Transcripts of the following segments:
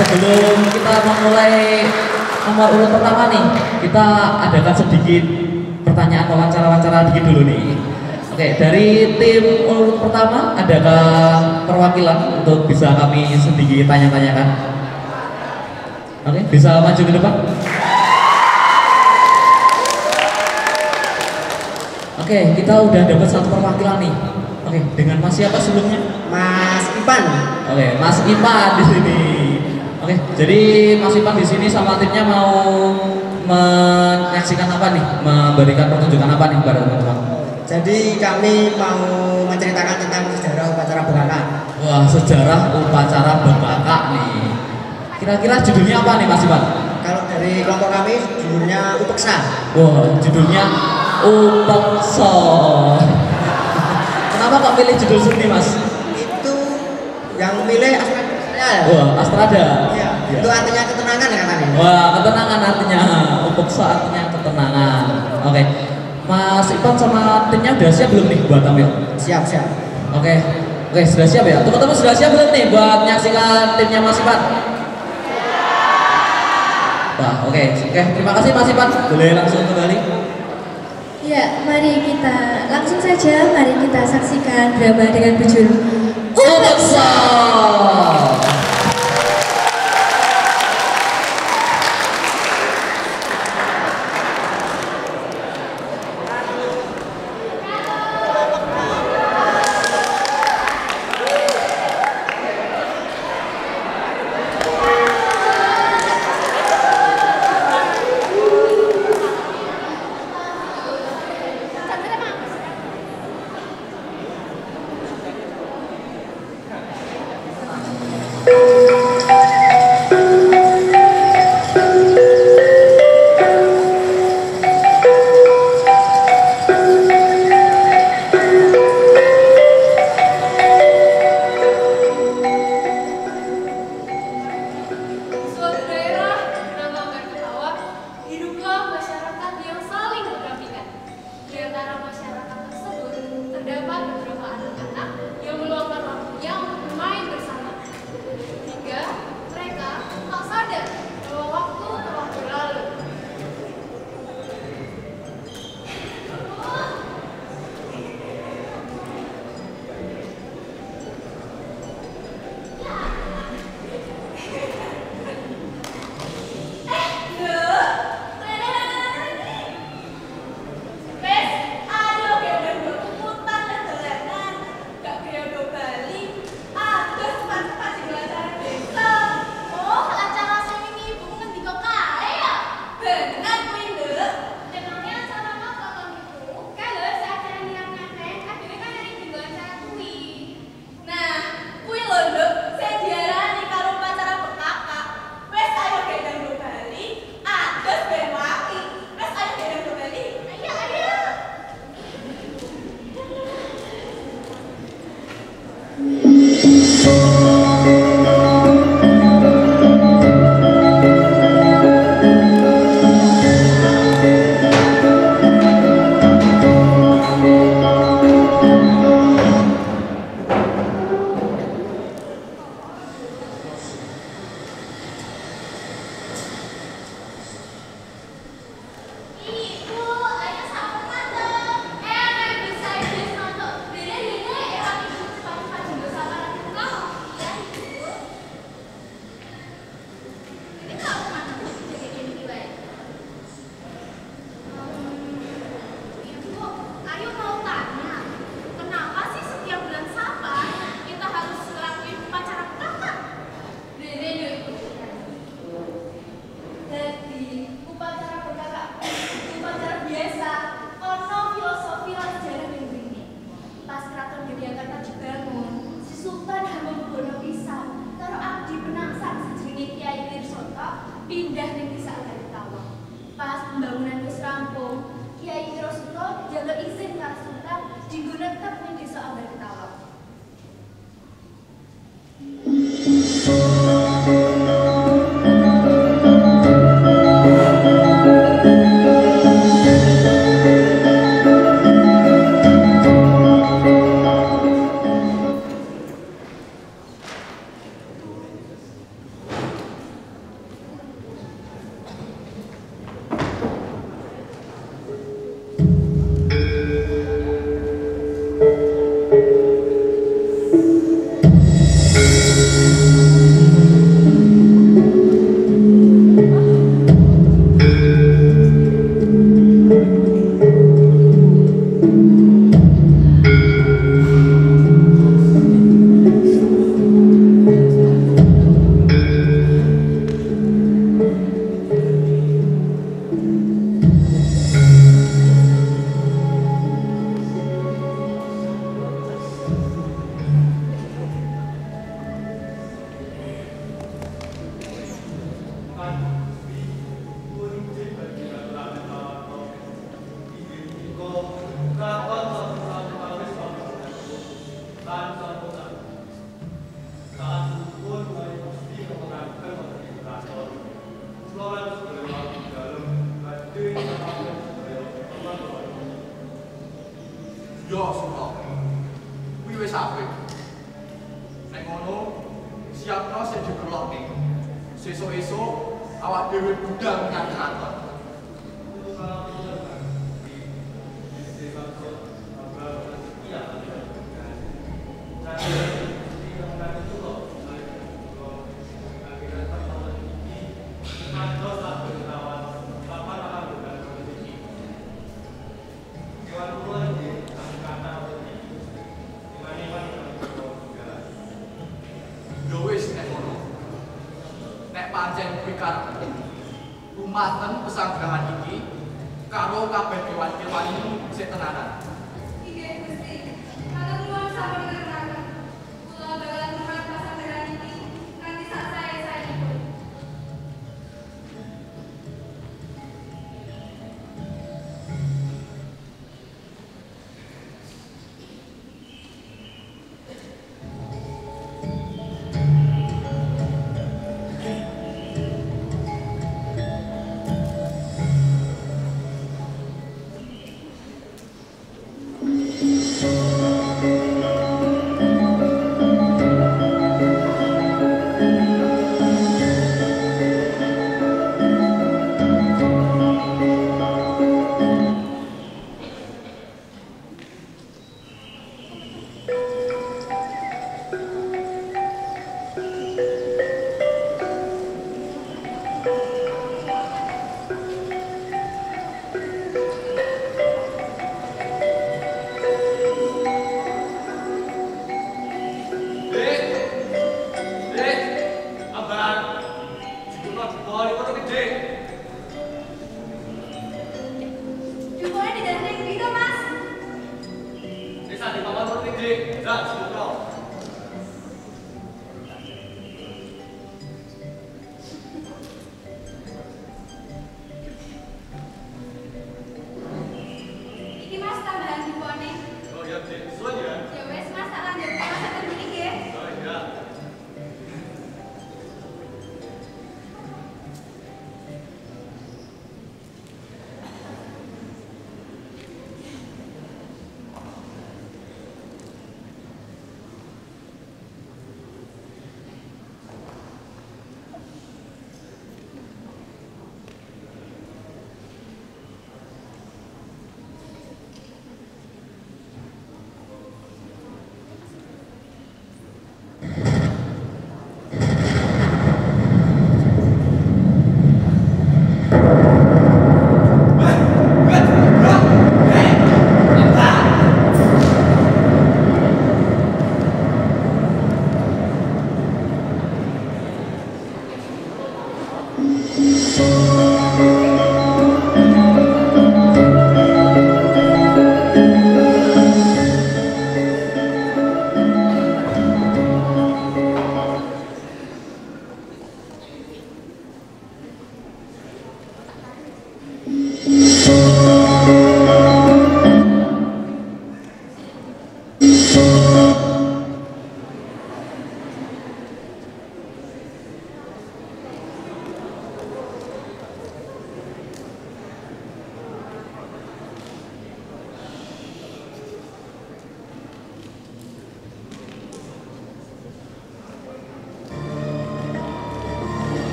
sebelum kita memulai nomor urut pertama nih, kita adakan sedikit pertanyaan wawancara-wawancara dikit dulu nih. Oke, dari tim urut pertama adakah perwakilan untuk bisa kami sedikit tanya-tanyakan? Oke, bisa maju ke depan? Oke, kita udah dapat satu perwakilan nih. Oke, dengan Mas siapa sebelumnya? Mas Ipan. Oke, Mas Ipan di sini. Oke, jadi Mas Ipan di sini sama timnya mau menyaksikan apa nih? Memberikan pertunjukan apa nih kepada teman-teman? Jadi kami mau menceritakan tentang sejarah upacara Bekaka. Wah, sejarah upacara Bekaka nih. Kira-kira judulnya apa nih Mas Ipan? Kalau dari kelompok kami judulnya Upeksa. Wah, judulnya Upekso. Kenapa kok pilih judul seni Mas? Itu yang memilih Astra saya. Wah, Astrada. Iya. Itu artinya ketenangan katanya. Wah, ketenangan artinya. Upekso artinya ketenangan. Oke. Mas Ipan sama timnya udah siap belum nih buat tampil? Siap, siap. Oke. Oke, sudah siap ya? Teman-teman sudah siap belum nih buat menyaksikan timnya Mas Ipan? Wah, oke. Oke, terima kasih Mas Ipan. Boleh langsung kembali. Ya, mari kita langsung saja mari kita saksikan drama dengan 어, 고백사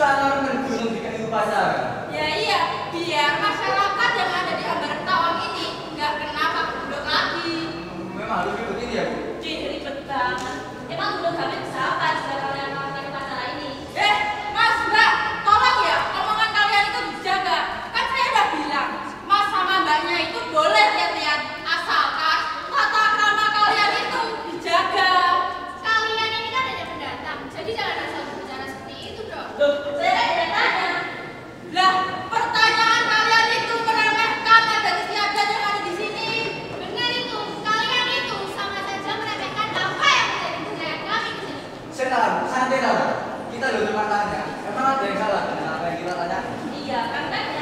cara menggunung di kayu pasar. Ya iya, biar ada yang salah. Apa yang kita tanya? Iya, karena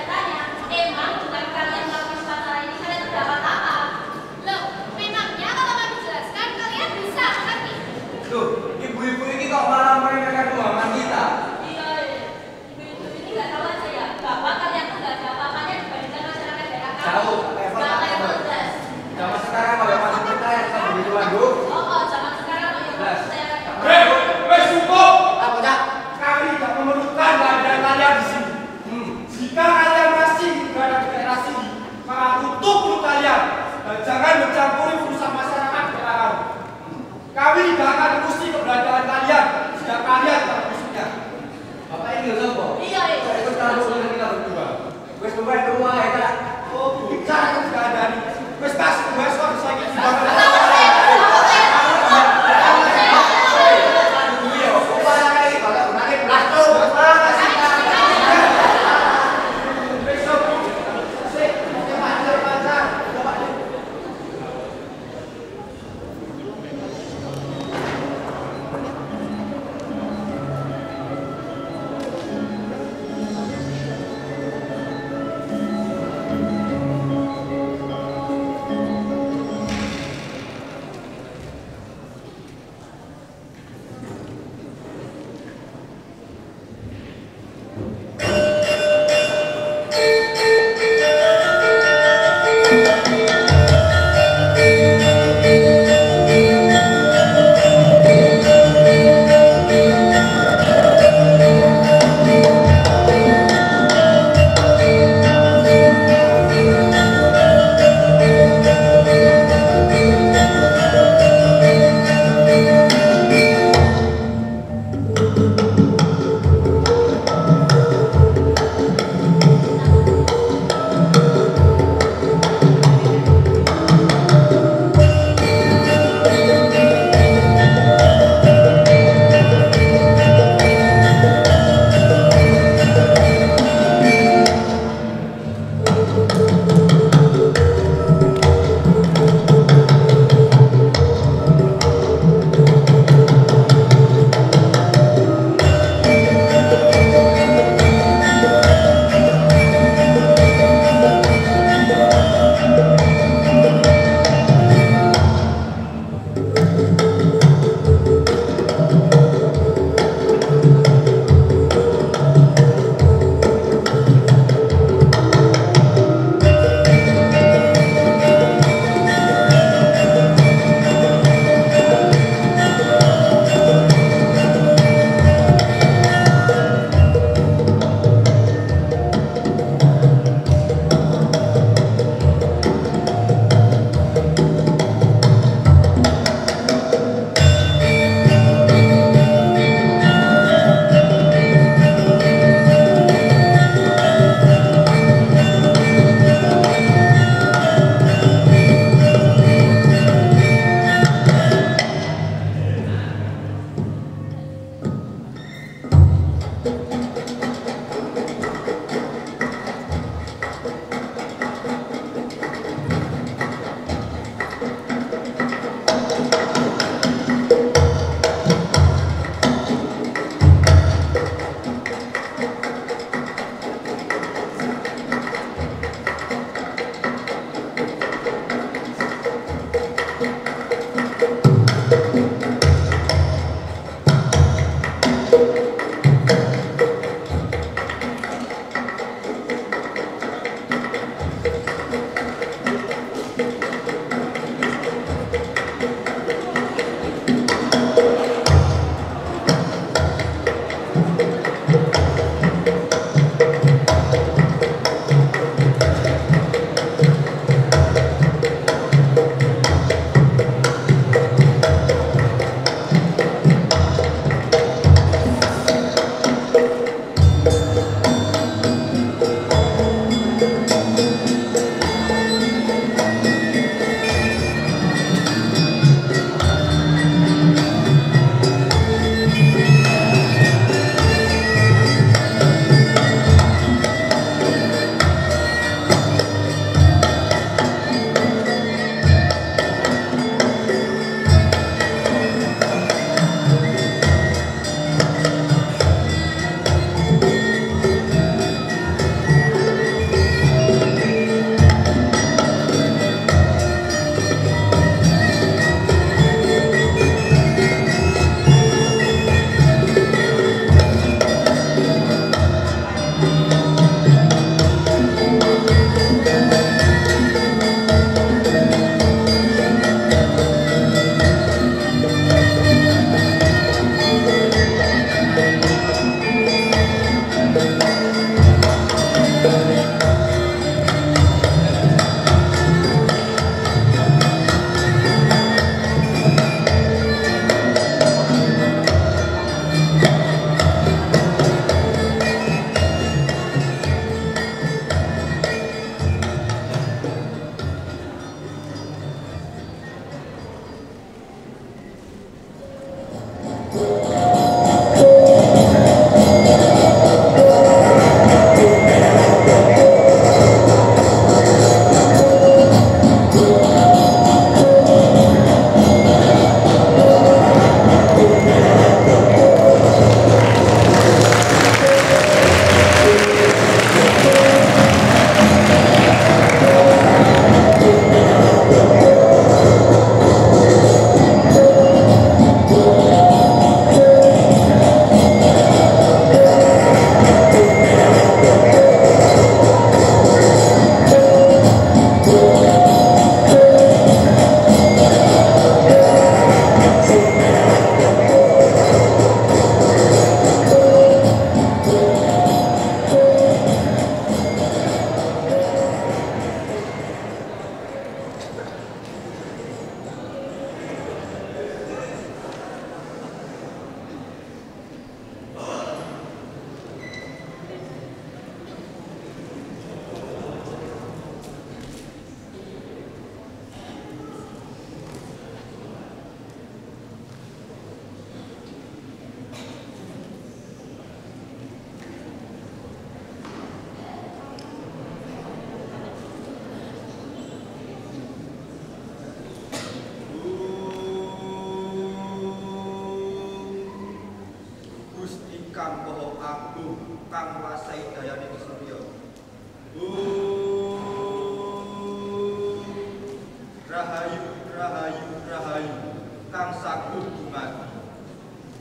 Porto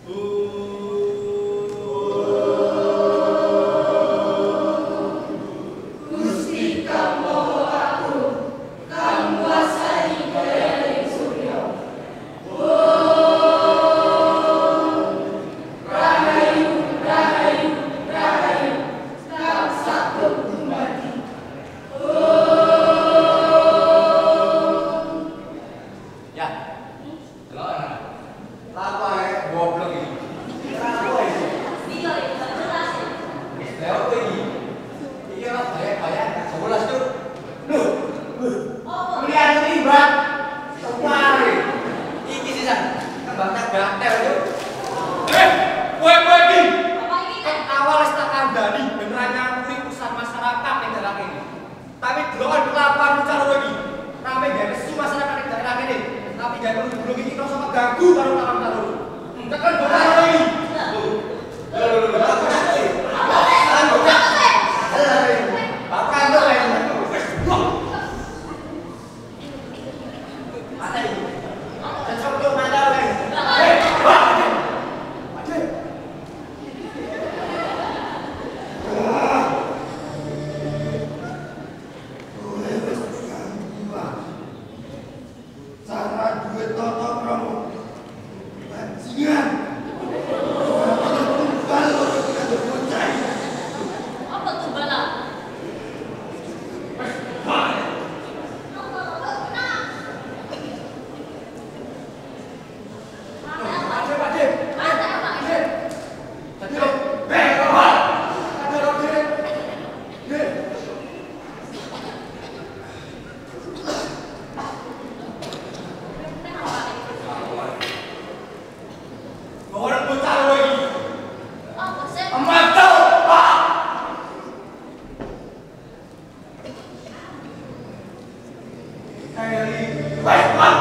O... Hey,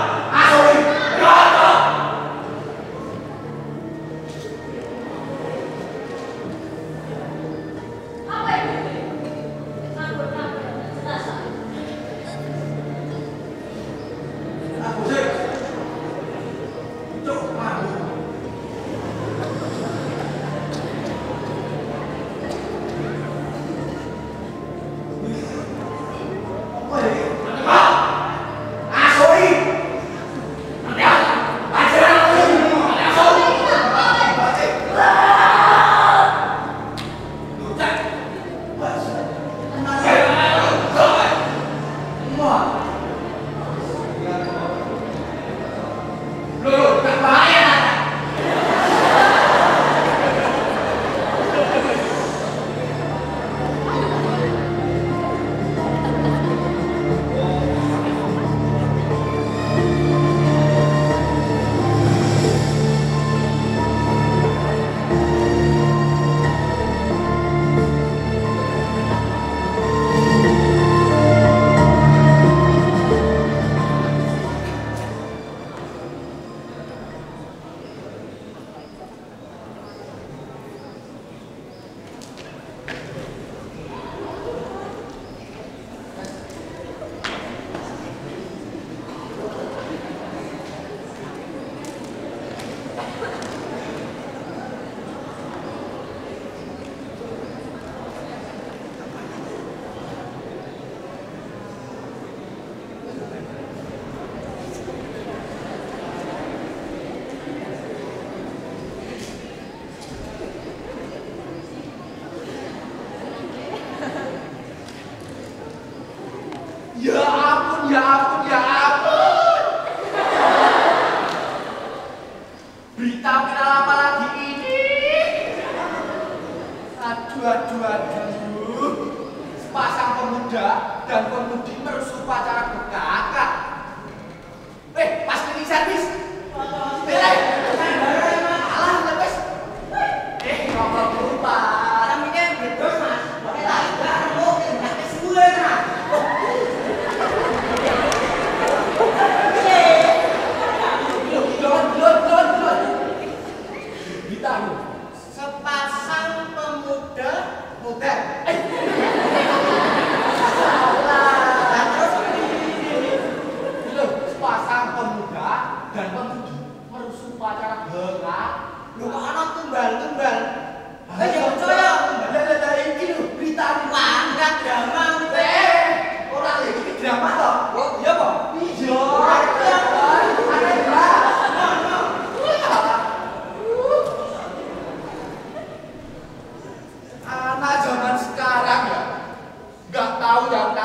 aduh, aduh. Sepasang pemuda dan pemudi merupacara bekakak. Eh,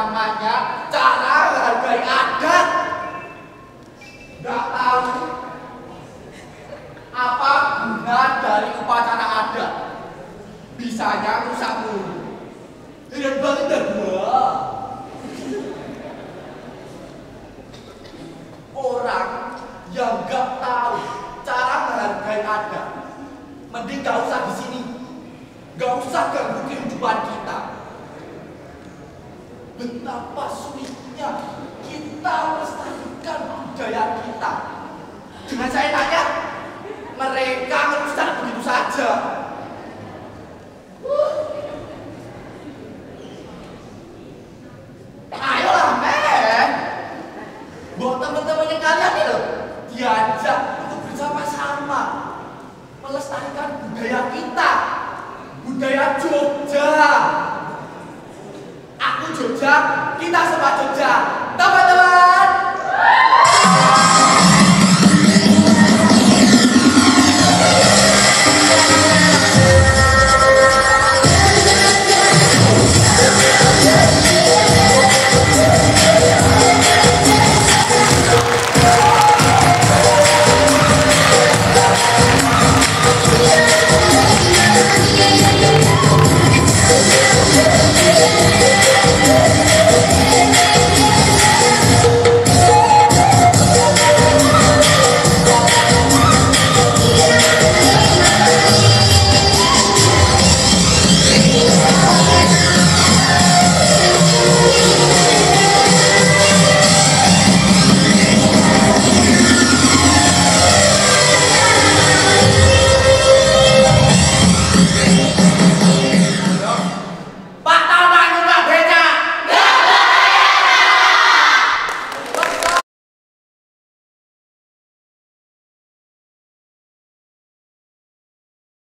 namanya cara menghargai adat, nggak tahu apa guna dari upacara adat. Bisanya rusak mulu. Tidak banget dah gua. Orang yang nggak tahu cara menghargai adat, mending gak usah di sini. Gak usah ganggu kehidupan kita. Betapa sulitnya kita melestarikan budaya kita. Dengan saya tanya, mereka merusak begitu saja.